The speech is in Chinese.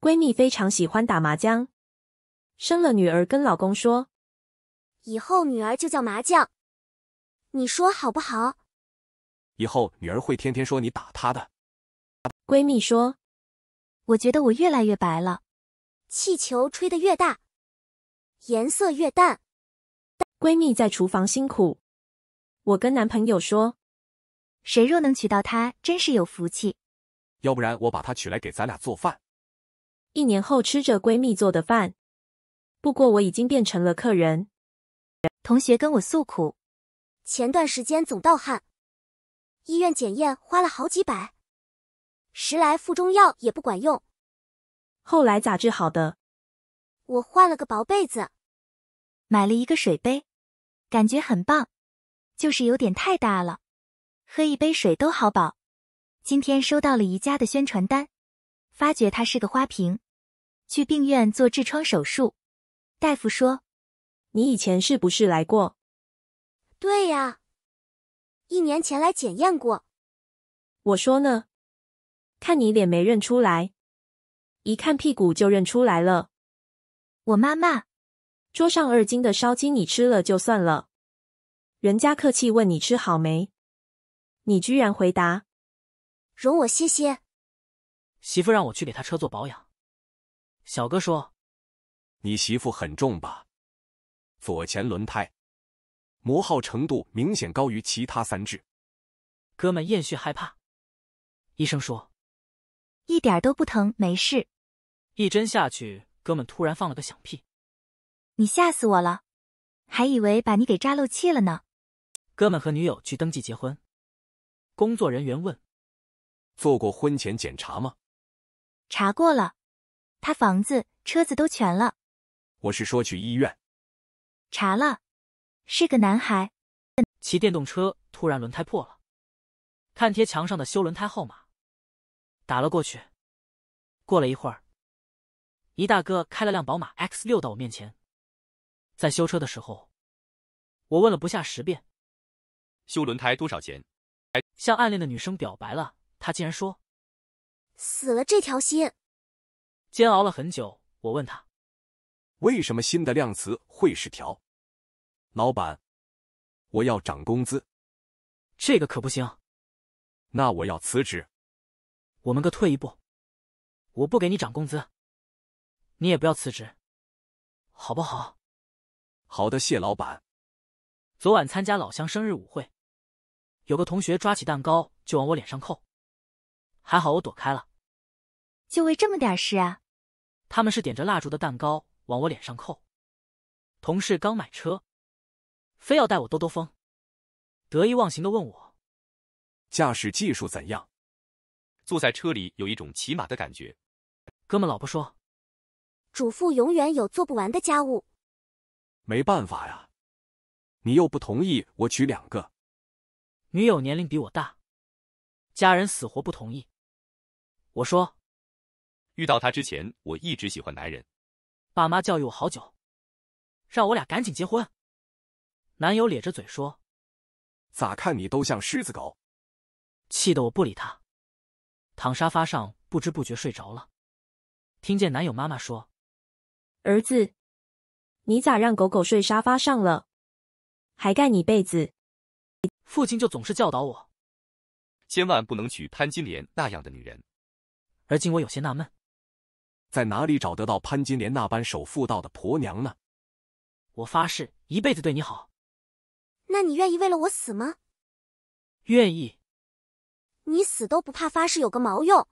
闺蜜非常喜欢打麻将，生了女儿跟老公说，以后女儿就叫麻将，你说好不好？以后女儿会天天说你打她的。闺蜜说，我觉得我越来越白了。气球吹得越大，颜色越淡。闺蜜在厨房辛苦，我跟男朋友说，谁若能娶到她，真是有福气。要不然我把她娶来给咱俩做饭。一年后吃着闺蜜做的饭，不过我已经变成了客人。同学跟我诉苦，前段时间总盗汗，医院检验花了好几百，十来副中药也不管用。后来咋治好的？我换了个薄被子，买了一个水杯，感觉很棒，就是有点太大了，喝一杯水都好饱。今天收到了宜家的宣传单，发觉他是个花瓶。去病院做痔疮手术，大夫说：“你以前是不是来过？”对呀，一年前来检验过。我说呢，看你脸没认出来。一看屁股就认出来了，我妈骂。桌上二斤的烧鸡你吃了就算了，人家客气问你吃好没，你居然回答：“容我歇歇。”媳妇让我去给他车做保养。小哥说：“你媳妇很重吧？左前轮胎磨耗程度明显高于其他三只。”哥们验血害怕，医生说。一点都不疼，没事。一针下去，哥们突然放了个响屁，你吓死我了，还以为把你给扎漏气了呢。哥们和女友去登记结婚，工作人员问：“做过婚前检查吗？”查过了，他房子、车子都全了。我是说去医院。查了，是个男孩，骑电动车突然轮胎破了，看贴墙上的修轮胎号码。打了过去。过了一会儿，一大哥开了辆宝马 X 六到我面前。在修车的时候，我问了不下十遍：“修轮胎多少钱？”向暗恋的女生表白了，他竟然说：“死了这条心。”煎熬了很久，我问他：“为什么新的量词会是条？”老板，我要涨工资。这个可不行。那我要辞职。我们各退一步，我不给你涨工资，你也不要辞职，好不好？好的，谢老板。昨晚参加老乡生日舞会，有个同学抓起蛋糕就往我脸上扣，还好我躲开了。就为这么点事啊？他们是点着蜡烛的蛋糕往我脸上扣。同事刚买车，非要带我兜兜风，得意忘形的问我，驾驶技术怎样？坐在车里有一种骑马的感觉。哥们，老婆说：“主妇永远有做不完的家务。”没办法呀，你又不同意我娶两个。女友年龄比我大，家人死活不同意。我说：“遇到他之前，我一直喜欢男人。爸妈教育我好久，让我俩赶紧结婚。”男友咧着嘴说：“咋看你都像狮子狗。”气得我不理他。躺沙发上，不知不觉睡着了。听见男友妈妈说：“儿子，你咋让狗狗睡沙发上了？还盖你被子？”父亲就总是教导我，千万不能娶潘金莲那样的女人。而今我有些纳闷，在哪里找得到潘金莲那般守妇道的婆娘呢？我发誓一辈子对你好。那你愿意为了我死吗？愿意。你死都不怕发誓有个毛用！